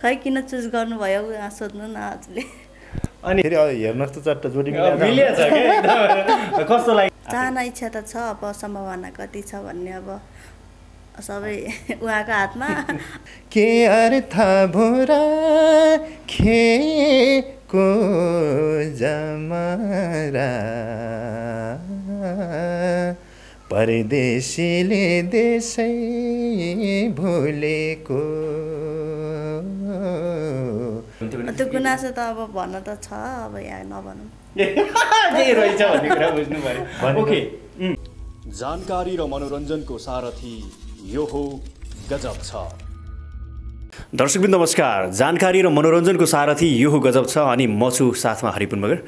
खै किन चुज गर्नुभयो उहाँ सोध्नु न हजुरले अनि फेरि हेर्नुहोस् त चट्ट जोडी कस्तो लाग्यो चाहना इच्छा त छ अब सम्भावना कति छ भन्ने अब सबै उहाँको हातमा। के अर्थ भोरा खेको जमरा? परदेशीले देशै भुलेको। त्यो गुनासो त अब भन्न त छ अब यहाँ नभनौँ। रहेछ भन्ने कुरा बुझ्नु पऱ्यो ओके. जानकारी र मनोरञ्जनको सारथी यो हो गजब छ। दर्शकबिन नमस्कार। जानकारी र मनोरञ्जनको सारथी यो हो गजब छ अनि म छु साथमा हरिपुन मगर।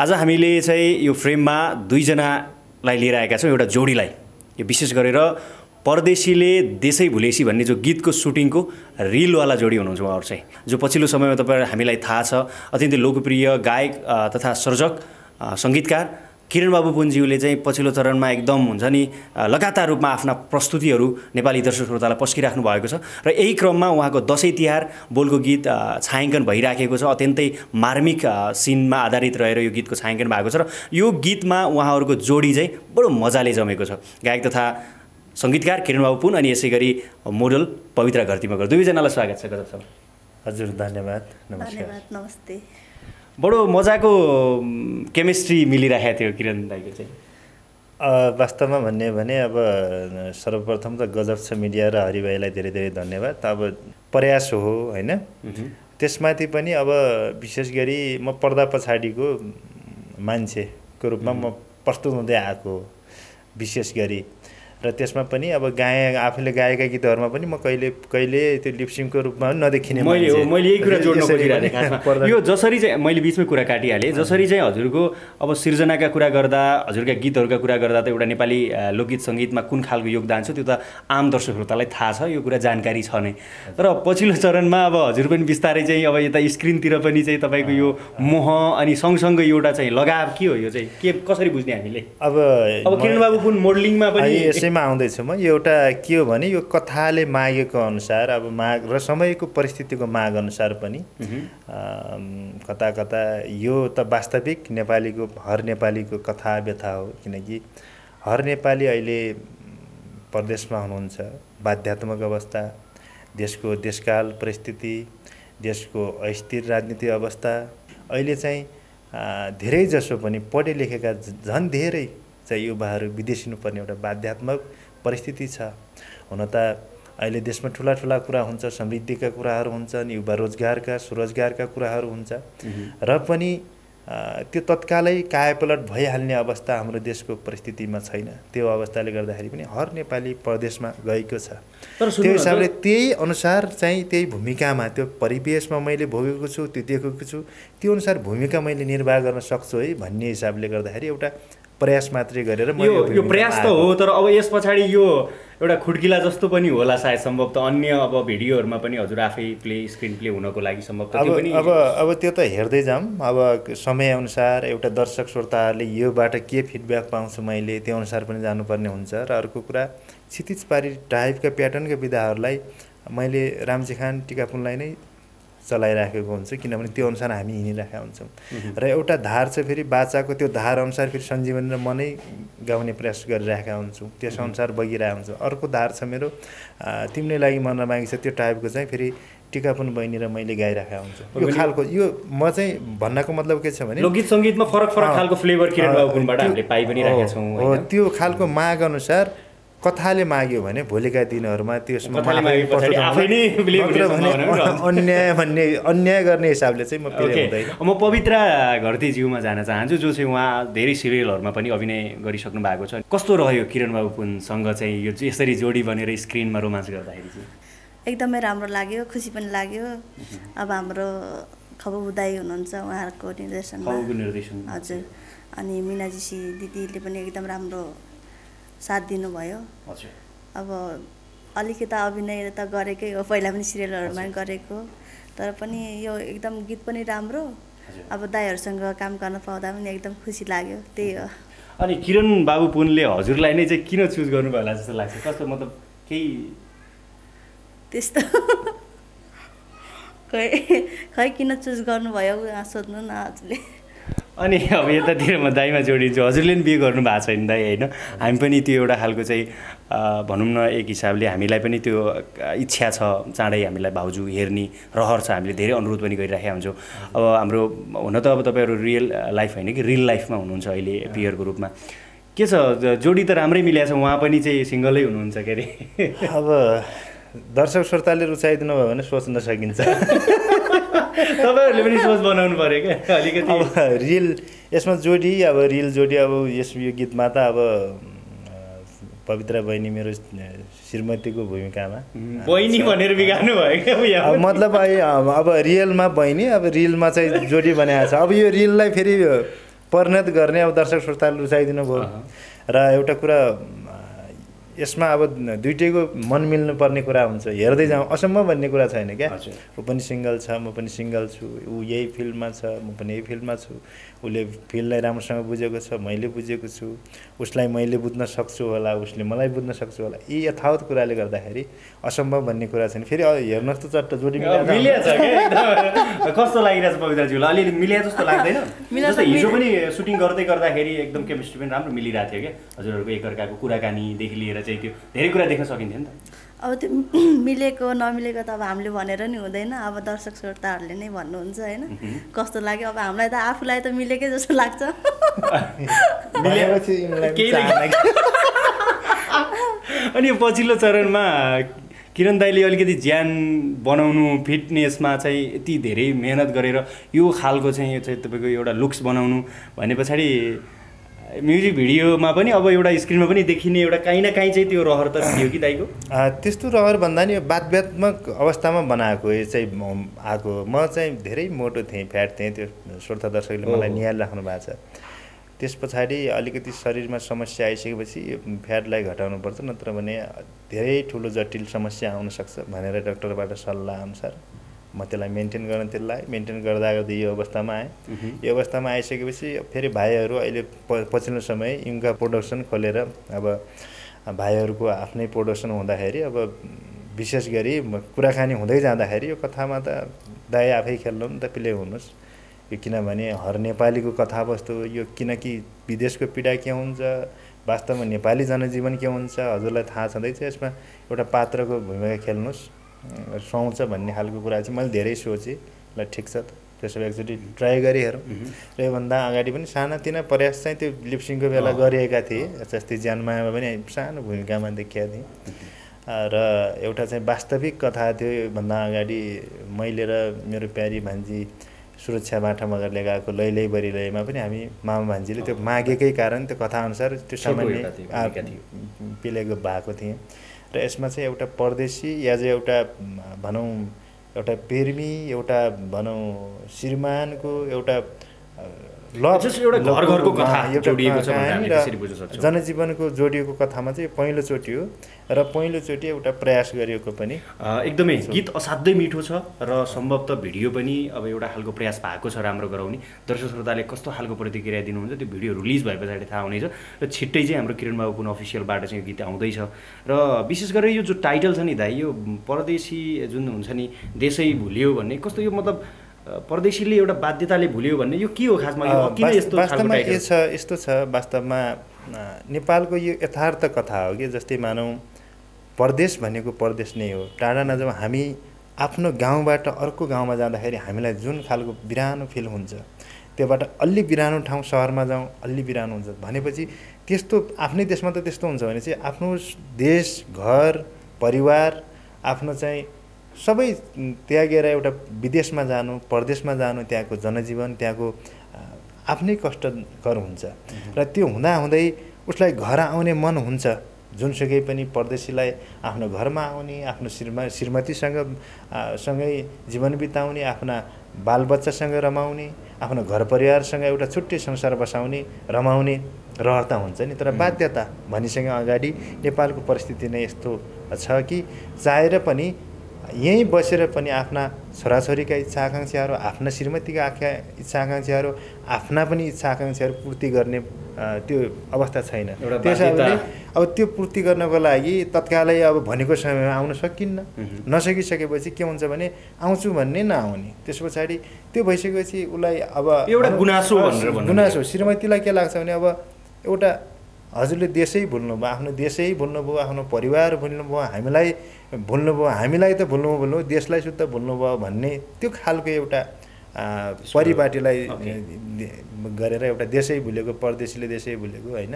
आज हामीले चाहिँ यो फ्रेममा दुईजनालाई लिएर आएका छौँ एउटा जोडीलाई। यो विशेष गरेर परदेशीले देशै भुलेसी भन्ने जो गीतको सुटिङको रिलवाला जोडी हुनुहुन्छ उहाँहरू चाहिँ जो पछिल्लो समयमा तपाईँ हामीलाई थाहा छ। अत्यन्तै लोकप्रिय गायक तथा सर्जक सङ्गीतकार किरण बाबु पुन्ज्यूले चाहिँ पछिल्लो चरणमा एकदम हुन्छ नि लगातार रूपमा आफ्ना प्रस्तुतिहरू नेपाली दर्शक श्रोतालाई पस्किराख्नु भएको छ। र यही क्रममा उहाँको दसैँ तिहार बोलको गीत छायाङ्कन भइराखेको छ। अत्यन्तै मार्मिक सिनमा आधारित रहेर यो गीतको छायाङ्कन भएको छ। र यो गीतमा उहाँहरूको जोडी चाहिँ बडो मजाले जमेको छ। गायक तथा सङ्गीतकार किरण बाबु पुन अनि यसै गरी मोडल पवित्र घरती मगर दुवैजनालाई स्वागत छ। गजब हजुर धन्यवाद। नमस्कार। धन्यवाद। नमस्ते। बडो मजाको केमिस्ट्री मिलिरहेको थियो किरण दाईको चाहिँ। वास्तवमा भन्ने भने अब सर्वप्रथम त गजब छ मिडिया र हरिभाइलाई धेरै धेरै धन्यवाद। अब प्रयास हो होइन? त्यसमाथि पनि अब विशेष गरी म पर्दा पछाडिको मान्छेको रूपमा म प्रस्तुत हुँदै आएको हो। विशेष गरी र त्यसमा पनि अब गाए आफूले गाएका गीतहरूमा पनि म कहिले कहिले त्यो लिपसिङको रूपमा पनि नदेखिने मैले हो। मैले यही कुरा जोड्न खोजिरहेको खासमा। यो जसरी चाहिँ मैले बिचमै कुरा काटिहालेँ। जसरी चाहिँ हजुरको अब सिर्जनाका कुरा गर्दा हजुरका गीतहरूका कुरा गर्दा त एउटा नेपाली लोकगीत सङ्गीतमा कुन खालको योगदान छ त्यो त आम दर्शक श्रोतालाई थाहा छ यो कुरा जानकारी छ नै। तर पछिल्लो चरणमा अब हजुर पनि बिस्तारै चाहिँ अब यता स्क्रिनतिर पनि चाहिँ तपाईँको यो मोह अनि सँगसँगै एउटा चाहिँ लगाव के हो यो चाहिँ के कसरी बुझ्ने हामीले? अब अब किरण बाबु कुन मोडलिङमा पनि यसैमा आउँदैछु म। यो एउटा के हो भने यो कथाले मागेको अनुसार अब माग र समयको परिस्थितिको माग अनुसार पनि कता कता यो त वास्तविक नेपालीको हर नेपालीको कथा व्यथा हो किनकि हर नेपाली अहिले परदेशमा हुनुहुन्छ। बाध्यात्मक अवस्था देशको देशकाल परिस्थिति देशको अस्थिर राजनीतिक अवस्था। अहिले चाहिँ आ, धेरै जसो पनि पढे लेखेका झन् धेरै चाहिँ युवाहरू विदेशिनुपर्ने एउटा बाध्यात्मक परिस्थिति छ। हुन त अहिले देशमा ठुला ठुला कुरा हुन्छ समृद्धिका कुराहरू हुन्छन् युवा रोजगारका स्वरोजगारका कुराहरू हुन्छ। र पनि त्यो तत्कालै कायापलट भइहाल्ने अवस्था हाम्रो देशको परिस्थितिमा छैन। त्यो अवस्थाले गर्दाखेरि पनि हर नेपाली प्रदेशमा गएको छ। त्यो हिसाबले त्यही अनुसार चाहिँ त्यही भूमिकामा त्यो परिवेशमा मैले भोगेको छु त्यो देखेको छु त्यो अनुसार भूमिका मैले निर्वाह गर्न सक्छु है भन्ने हिसाबले गर्दाखेरि एउटा प्रयास मात्रै गरेर यो यो प्रयास त। हो तर अब यस पछाडि यो एउटा खुड्किला जस्तो पनि होला सायद सम्भव त। अन्य अब भिडियोहरूमा पनि हजुर आफै प्ले स्क्रिन प्ले हुनको लागि सम्भव अब अब अब त्यो त हेर्दै जाऊँ। अब समयअनुसार एउटा दर्शक श्रोताहरूले योबाट के फिडब्याक पाउँछु मैले त्यो अनुसार पनि जानुपर्ने हुन्छ। र अर्को कुरा क्षितिज पारी टाइपका प्याटर्नका विधाहरूलाई मैले रामजी खान टिकापुनलाई नै चलाइराखेको हुन्छ किनभने त्यो अनुसार हामी हिँडिरहेका हुन्छौँ। र एउटा धार चाहिँ फेरि बाचाको त्यो धार अनुसार फेरि सञ्जीवन र मनै गाउने प्रयास गरिरहेका हुन्छौँ त्यस अनुसार बगिरहेको हुन्छ। अर्को धार छ मेरो तिम्रै लागि मन मागी छ त्यो टाइपको चाहिँ फेरि टिकापुन बहिनी र मैले गाइरहेका हुन्छु। यो खालको यो म चाहिँ भन्नको मतलब के छ भने लोकगीत सङ्गीतमा फरक फरक खालको फ्लेभर छौँ हो? त्यो खालको माग अनुसार कथाले माग्यो भने भोलिका दिनहरूमा त्यसमा। अन्याय भन्ने अन्याय गर्ने हिसाबले चाहिँ म हुँदैन। म पवित्र घरतीज्यूमा जान चाहन्छु जो चाहिँ उहाँ धेरै सिरियलहरूमा पनि अभिनय गरिसक्नु भएको छ। कस्तो रह्यो किरण बाबु पुनसँग चाहिँ यो यसरी जोडी बनेर स्क्रिनमा रोमान्च गर्दाखेरि चाहिँ? एकदमै राम्रो लाग्यो खुसी पनि लाग्यो। अब हाम्रो खबु दाई हुनुहुन्छ उहाँहरूको निर्देशनमा। खबुको निर्देशन। हजुर। अनि मिनाजीसी दिदीले पनि एकदम राम्रो साथ दिनुभयो। अब अलिकति अभिनय त गरेकै हो पहिला पनि सिरियलहरूमा गरेको तर पनि यो एकदम गीत पनि राम्रो। अब दाईहरूसँग काम गर्न पाउँदा पनि एकदम खुसी लाग्यो त्यही हो। अनि किरण बाबु पुनले हजुरलाई नै चाहिँ किन चुज गर्नुभयो होला जस्तो लाग्छ? कस्तो मतलब केही त्यस्तो। खै खै किन चुज गर्नुभयो सोध्नु न हजुरले। अनि अब यतातिर म दाइमा जोडिन्छु हजुरले पनि बिहे गर्नु भएको छैन दाइ होइन? हामी पनि त्यो एउटा खालको चाहिँ भनौँ न एक हिसाबले हामीलाई पनि त्यो इच्छा छ चाँडै हामीलाई भाउजू हेर्ने रहर छ हामीले धेरै अनुरोध पनि गरिराखेका हुन्छौँ। अब हाम्रो हुन त अब तपाईँहरू रियल लाइफ होइन कि रियल लाइफमा हुनुहुन्छ अहिले पियरको रूपमा। के छ जोडी त राम्रै मिलेको छ उहाँ पनि चाहिँ सिङ्गलै हुनुहुन्छ के अरे? अब दर्शक श्रोताले रुचाइदिनु भयो भने सोच्न सकिन्छ। तपाईँहरूले पनि सोच बनाउनु पऱ्यो क्या? अलिकति। अब रिल यसमा जोडी अब रिल जोडी अब यस यो गीतमा त अब पवित्र बहिनी मेरो श्रीमतीको भूमिकामा। बहिनी भनेर बिगार्नु भयो क्या मतलब अब अब रियलमा बहिनी अब रिलमा चाहिँ जोडी बनाएको छ। अब यो रिललाई फेरि परिणत गर्ने अब दर्शक श्रोताले रुचाइदिनु भयो। र एउटा कुरा यसमा अब दुइटैको मन मिल्नु पर्ने कुरा हुन्छ। हेर्दै जाउँ। असम्भव भन्ने कुरा छैन क्या। ऊ पनि सिङ्गल छ म पनि सिङ्गल छु। ऊ यही फिल्डमा छ म पनि यही फिल्डमा छु। उसले फिल्डलाई राम्रोसँग बुझेको छ मैले बुझेको छु उसलाई मैले बुझ्न सक्छु होला उसले मलाई बुझ्न सक्छु होला यी यथावत कुराले गर्दाखेरि असम्भव भन्ने कुरा छैन। फेरि हेर्नुहोस् त चट्ट जोडी कस्तो लागिरहेछ पवित्राज्यूलाई अलिअलि मिलिया जस्तो लाग्दैन। मिला जस्तो त हिजो मिल- पनि सुटिङ गर्दै गर्दाखेरि एकदम केमिस्ट्री पनि राम्रो मिलिरहेको थियो क्या। हजुरहरूको एकअर्काको कुराकानीदेखि लिएर चाहिँ त्यो धेरै कुरा देख्न सकिन्थ्यो नि त। अब त्यो मिलेको नमिलेको त अब हामीले भनेर नि हुँदैन। अब दर्शक श्रोताहरूले नै भन्नुहुन्छ होइन? कस्तो लाग्यो? अब हामीलाई त आफूलाई त मिलेकै जस्तो लाग्छ। अनि यो पछिल्लो चरणमा किरण दाईले अलिकति ज्यान बनाउनु फिटनेसमा चाहिँ यति धेरै मेहनत गरेर यो खालको चाहिँ यो चाहिँ तपाईँको एउटा लुक्स बनाउनु भने पछाडि म्युजिक भिडियोमा पनि अब एउटा स्क्रिनमा पनि देखिने एउटा काहीँ न काहीँ चाहिँ त्यो रहर त थियो कि दाईको अँ, त्यस्तो रहर भन्दा नि यो वाद्यात्मक अवस्थामा बनाएको चाहिँ आएको म चाहिँ धेरै मोटो थिएँ फ्याट थिएँ त्यो श्रोता दर्शकले मलाई। निहाल राख्नु भएको छ। त्यस पछाडि अलिकति शरीरमा समस्या आइसकेपछि यो फ्याटलाई घटाउनु पर्छ नत्र भने धेरै ठुलो जटिल समस्या आउनसक्छ भनेर डक्टरबाट सल्लाह अनुसार। म त्यसलाई मेन्टेन गर्न त्यसलाई मेन्टेन गर्दा गर्दै यो अवस्थामा आएँ। यो अवस्थामा आइसकेपछि फेरि भाइहरू अहिले प पछिल्लो समय यिनका प्रोडक्सन खोलेर अब भाइहरूको आफ्नै प्रोडक्सन हुँदाखेरि अब विशेष गरी कुराकानी हुँदै जाँदाखेरि यो कथामा त दाइ आफै खेल्नु नि त प्ले हुनुहोस्। यो किनभने हर नेपालीको कथावस्तु यो किनकि विदेशको पीडा के हुन्छ वास्तवमा नेपाली जनजीवन के हुन्छ हजुरलाई थाहा छँदैछ यसमा एउटा पात्रको भूमिका खेल्नुहोस्। सुहाउँछ भन्ने खालको कुरा चाहिँ मैले धेरै सोचेँ। ल ठिक छ त। त्यसो भए एकचोटि ट्राई गरी हेरौँ र योभन्दा अगाडि पनि सानातिना प्रयास चाहिँ त्यो लिप्सिङको बेला। गरिएका थिएँ। जस्तै ज्यानमायामा पनि सानो भूमिकामा देखिएको थिएँ र एउटा चाहिँ वास्तविक कथा थियो। योभन्दा अगाडि मैले र मेरो प्यारी भान्जी सुरक्षा बाटा मगर लगाएको लैलै बरी लैमा पनि हामी मामा भान्जीले त्यो मागेकै कारण त्यो कथाअनुसार त्यो सामान्य। पिलेको भएको थिएँ। र यसमा चाहिँ एउटा परदेशी या चाहिँ एउटा भनौँ एउटा प्रेमी एउटा भनौँ श्रीमानको एउटा जनजीवनको जोडिएको कथामा चाहिँ पहिलोचोटि हो र पहिलोचोटि एउटा प्रयास गरिएको पनि। एकदमै गीत असाध्यै मिठो छ र सम्भवतः भिडियो पनि अब एउटा खालको प्रयास भएको छ राम्रो गराउने। दर्शक श्रोताले कस्तो खालको प्रतिक्रिया दिनुहुन्छ त्यो भिडियो रिलिज भए पछाडि थाहा हुनेछ र छिट्टै चाहिँ हाम्रो किरण बाबु कुन अफिसियलबाट चाहिँ यो गीत आउँदैछ। र विशेष गरेर यो जो टाइटल छ नि दाइ यो परदेशी जुन हुन्छ नि देशै भुलियो भन्ने कस्तो यो मतलब परदेशीले एउटा बाध्यताले भुलियो भन्ने यो के हो खासमा? किन यस्तो वास्तवमा यो छ यस्तो छ वास्तवमा नेपालको यो यथार्थ कथा हो कि जस्तै मानौँ परदेश भनेको परदेश नै हो। टाढा नजाउँ हामी आफ्नो गाउँबाट अर्को गाउँमा जाँदाखेरि हामीलाई जुन खालको बिरानो फिल हुन्छ त्योबाट अलि बिरानो ठाउँ सहरमा जाउँ अलि बिरानो हुन्छ। भनेपछि त्यस्तो आफ्नै देशमा त त्यस्तो हुन्छ भने चाहिँ आफ्नो देश घर परिवार आफ्नो चाहिँ सबै त्यागेर एउटा विदेशमा जानु परदेशमा जानु त्यहाँको जनजीवन त्यहाँको आफ्नै कष्टकर हुन्छ। र त्यो हुँदाहुँदै उसलाई घर आउने मन हुन्छ। जुनसुकै पनि परदेशीलाई आफ्नो घरमा आउने आफ्नो श्रीमा श्रीमतीसँग सँगै जीवन बिताउने आफ्ना बालबच्चासँग रमाउने आफ्नो घर परिवारसँग एउटा छुट्टै संसार बसाउने रमाउने रहर त हुन्छ नि। तर बाध्यता भनिसँग अगाडि नेपालको परिस्थिति नै यस्तो छ कि चाहेर पनि यहीँ बसेर पनि आफ्ना छोराछोरीका इच्छा आकाङ्क्षाहरू आफ्ना श्रीमतीका आख्या इच्छा आकाङ्क्षाहरू आफ्ना पनि इच्छा आकाङ्क्षाहरू पूर्ति गर्ने त्यो अवस्था छैन। एउटा त्यस कारणले बाध्यता- अब त्यो पूर्ति गर्नको लागि तत्कालै अब भनेको समयमा आउन सकिन्न। नसकिसकेपछि के हुन्छ भने आउँछु भन्ने नआउने त्यस पछाडि त्यो भइसकेपछि उसलाई अब एउटा गुनासो गुनासो। श्रीमतीलाई के लाग्छ भने अब एउटा हजुरले देशै भुल्नुभयो आफ्नो देशै भुल्नुभयो आफ्नो परिवार भुल्नुभयो हामीलाई भुल्नुभयो हामीलाई त भुल्नुभयो भुल्नु देशलाई सुद्धा भुल्नुभयो भन्ने त्यो खालको एउटा परिपाटीलाई गरेर एउटा देशै भुलेको परदेशीले देशै भुलेको होइन?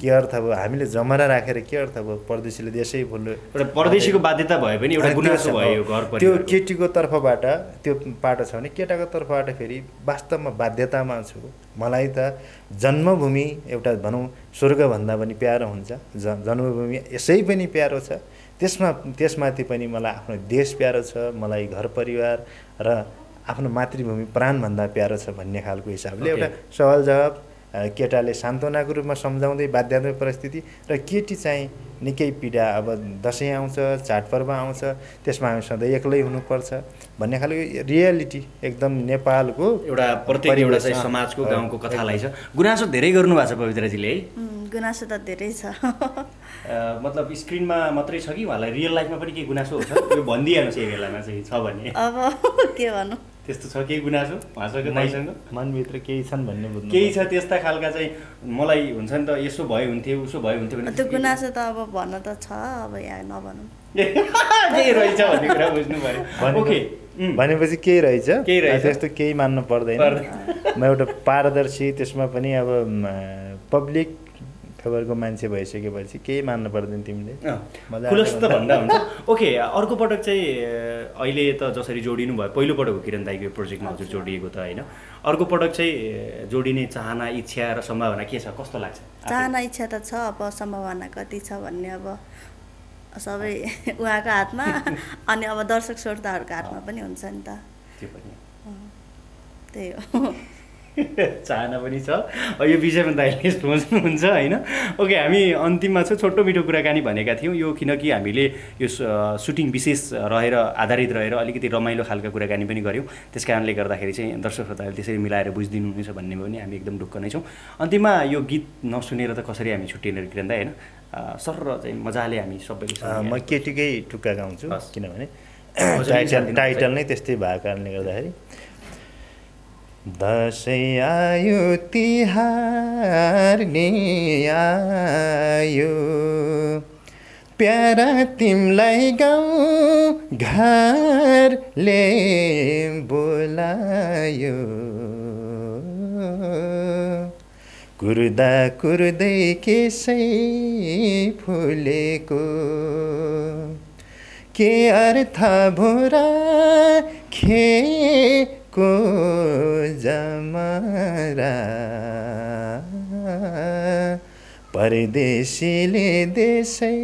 के अर्थ भयो हामीले जमारा राखेर के अर्थ भयो परदेशीले देशै भुल्यो? एउटा परदेशीको बाध्यता भए पनि एउटा गुनासो भयो घर त्यो। केटीको तर्फबाट त्यो पाटो छ भने केटाको तर्फबाट फेरि वास्तवमा बाध्यतामा छु। मलाई त जन्मभूमि एउटा भनौँ स्वर्गभन्दा पनि प्यारो हुन्छ। ज जन्मभूमि यसै पनि प्यारो छ। त्यसमा त्यसमाथि पनि मलाई आफ्नो देश प्यारो छ मलाई घर परिवार र आफ्नो मातृभूमि प्राणभन्दा प्यारो छ भन्ने खालको हिसाबले। एउटा सवाल जवाब केटाले सान्त्वनाको रूपमा सम्झाउँदै बाध्यात्मक परिस्थिति र केटी चाहिँ निकै पीडा अब दसैँ आउँछ चाडपर्व आउँछ त्यसमा हामी सधैँ एक्लै हुनुपर्छ भन्ने खालको रियालिटी एकदम नेपालको एउटा प्रत्येक एउटा चाहिँ समाजको गाउँको कथालाई छ। गुनासो धेरै गर्नुभएको छ पवित्रजीले है? गुनासो त धेरै छ। मतलब स्क्रिनमा मात्रै छ कि उहाँलाई रियल लाइफमा पनि केही गुनासो छ यो भनिदिइहाल्नुहोस् यही बेलामा चाहिँ छ भने। अब के भनौँ त्यस्तो छ केही गुनासो उहाँसँग मन- मनभित्र केही छन् भन्ने बुझ्नु केही छ त्यस्ता खालका चाहिँ मलाई हुन्छ नि त यसो भए हुन्थ्यो उसो भए हुन्थ्यो भने त्यो गुनासो त अब भन्न त छ अब यहाँ नभनौँ। केही रहेछ भन्ने कुरा बुझ्नु पऱ्यो ओके। भनेपछि केही रहेछ। केही रहेछ। त्यस्तो केही मान्नु पर्दैन। म एउटा पारदर्शी त्यसमा पनि अब पब्लिक खबरको मान्छे भइसकेपछि केही मान्नु पर्दैन तिमीले। खुलस्त भन्दा। हुन्छ। ओके अर्को पटक चाहिँ अहिले त जसरी जोडिनु भयो पहिलो पटक हो किरण दाईको यो प्रोजेक्टमा हजुर जोडिएको त होइन। अर्को पटक चाहिँ जोडिने चाहना इच्छा र सम्भावना के छ? कस्तो लाग्छ? चाहना इच्छा त छ अब सम्भावना कति छ भन्ने अब सबै उहाँको हातमा अनि अब दर्शक श्रोताहरूको हातमा पनि हुन्छ नि त। त्यही हो। चाहना पनि छ। यो विषयमा दाइले सोच्नुहुन्छ होइन? ओके हामी अन्तिममा चाहिँ छोटो मिठो कुराकानी भनेका थियौँ। यो किनकि हामीले यो सुटिङ विशेष रहेर आधारित रहेर अलिकति रमाइलो खालको कुराकानी पनि गऱ्यौँ। त्यस कारणले गर्दाखेरि चाहिँ दर्शक श्रोताहरूले त्यसरी मिलाएर बुझिदिनु हुनेछ भन्ने पनि हामी एकदम ढुक्क नै छौँ। अन्तिममा यो गीत नसुनेर त कसरी हामी छुट्टिने किरण दाइ होइन अ, सरर चाहिँ मजाले हामी सबैले म केटीकै टुक्का गाउँछु। किनभने टाइटल नै त्यस्तै भएको कारणले गर्दाखेरि। दसैँ आयो तिहार नि आयो प्यारा तिमलाई गाउँ घरले बोलायो। कुर्दा कुर्दै केसै फुलेको। के अर्थ भोरा खेको जमरा। परदेशीले देशै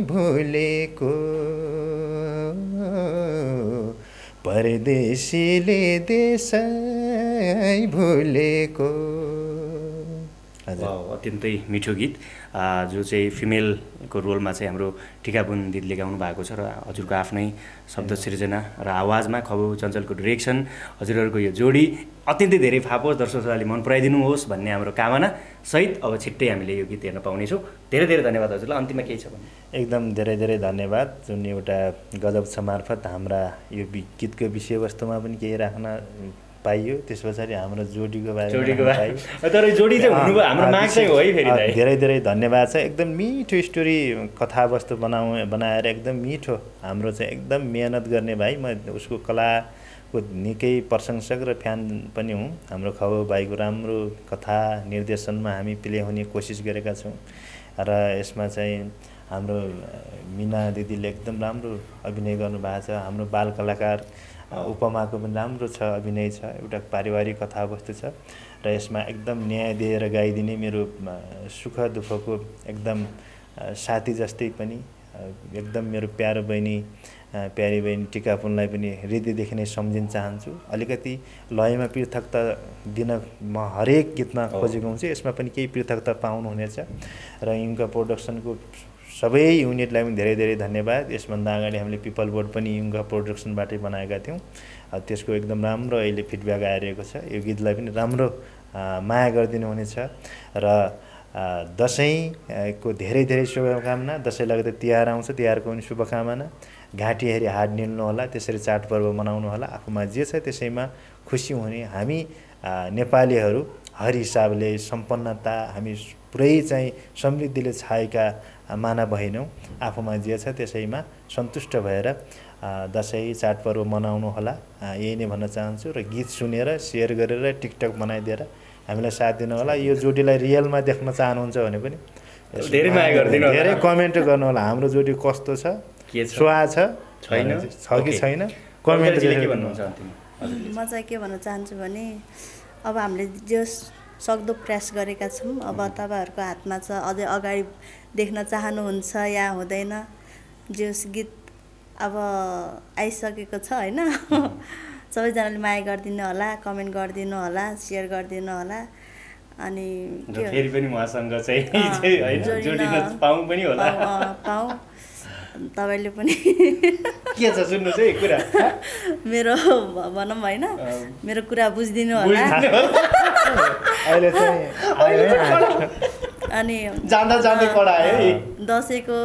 भुलेको। परदेशीले देशै भुलेको। अत्यन्तै मिठो गीत। जो चाहिँ फिमेलको रोलमा चाहिँ हाम्रो टिकाबुन दिदीले गाउनु भएको छ र हजुरको आफ्नै शब्द सिर्जना र आवाजमा खबु चञ्चलको डिरेक्सन हजुरहरूको यो जोडी अत्यन्तै धेरै फापोस् दर्शक श्रोताले मन पराइदिनु होस् भन्ने हाम्रो कामना सहित अब छिट्टै हामीले यो गीत हेर्न पाउनेछौँ। धेरै धेरै धन्यवाद हजुरलाई। अन्तिममा केही छ भने? एकदम धेरै धेरै धन्यवाद। जुन एउटा गजब छ मार्फत हाम्रा यो गीतको विषयवस्तुमा पनि केही राख्न पाइयो त्यस पछाडि हाम्रो जोडीको बारेमा जोडीको। तर जोडी चाहिँ हुनुभयो हाम्रो माग चाहिँ हो है फेरि धेरै धेरै धन्यवाद छ। एकदम मिठो स्टोरी कथावस्तु बनाउ बनाएर एकदम मिठो हाम्रो चाहिँ एकदम मेहनत गर्ने भाइ। म उसको कलाको निकै प्रशंसक र फ्यान पनि हुँ। हाम्रो खबु भाइको राम्रो कथा निर्देशनमा हामी प्ले हुने कोसिस गरेका छौँ। र यसमा चाहिँ हाम्रो मिना दिदीले एकदम राम्रो अभिनय गर्नुभएको छ। हाम्रो बाल कलाकार उपमाको पनि राम्रो छ अभिनय छ। एउटा पारिवारिक कथावस्तु छ। र यसमा एकदम न्याय दिएर गाइदिने मेरो सुख दुःखको एकदम साथी जस्तै पनि एकदम मेरो प्यारो बहिनी प्यारी बहिनी टिकापुनलाई पनि हृदयदेखि नै सम्झिन चाहन्छु। अलिकति लयमा पृथकता दिन म हरेक गीतमा। खोजेको हुन्छु। यसमा पनि केही पृथकता पाउनुहुनेछ। र यिनका प्रोडक्सनको सबै युनिटलाई पनि धेरै धेरै धन्यवाद। यसभन्दा अगाडि हामीले पिपल बोर्ड पनि युङ्गा प्रोडक्सनबाटै बनाएका थियौँ। त्यसको एकदम राम्रो अहिले फिडब्याक आइरहेको छ। यो गीतलाई पनि राम्रो माया गरिदिनु हुनेछ। र दसैँको धेरै धेरै शुभकामना। दसैँ लाग्दा तिहार आउँछ तिहारको पनि शुभकामना। घाँटी हेरी हाड निल्नु होला त्यसरी चाडपर्व मनाउनु होला। आफूमा जे छ त्यसैमा खुसी हुने हामी नेपालीहरू हर हिसाबले सम्पन्नता हामी पुरै चाहिँ समृद्धिले छाएका मानव होइनौँ आफूमा जे छ त्यसैमा सन्तुष्ट भएर दसैँ चाडपर्व मनाउनु होला अ, यही नै भन्न चाहन्छु र गीत सुनेर सेयर गरेर टिकटक बनाइदिएर हामीलाई साथ दिनु होला यो जोडीलाई रियलमा देख्न चाहनुहुन्छ भने पनि धेरै माया गरिदिनु होला। धेरै कमेन्ट गर्नु होला हाम्रो जोडी कस्तो छ के छ? सुहा छ छैन? छ कि। छैन कमेन्ट? म चाहिँ के भन्न चाहन्छु भने अब हामीले जे सक्दो प्रयास गरेका छौँ। अब तपाईँहरूको हातमा छ अझै अगाडि देख्न चाहनुहुन्छ या हुँदैन जेस गीत अब आइसकेको छ होइन? सबैजनाले माया गरिदिनु होला कमेन्ट गरिदिनु होला सेयर गरिदिनु होला अनि फेरि पनि उहाँसँग चाहिँ पाउँ पनि होला। पाउँ तपाईँले पनि के छ सुन्नुहोस् है कुरा? मेरो भनौँ होइन मेरो कुरा बुझिदिनु होला। अहिले चाहिँ अनि जाँदा जाँदै दसैँको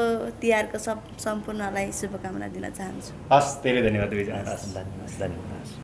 तिहारको सब सम्पूर्णलाई शुभकामना दिन चाहन्छु। हस् धेरै धन्यवाद धन्यवाद।